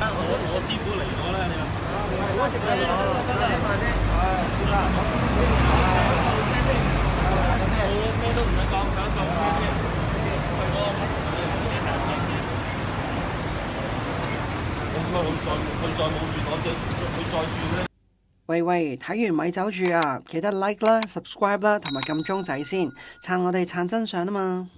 我我師傅嚟咗啦，你話？喂，喂，睇完咪走住啊，記得 Like 啦、Subscribe 啦，同埋撳鐘仔先，撐我哋撐真相啊嘛！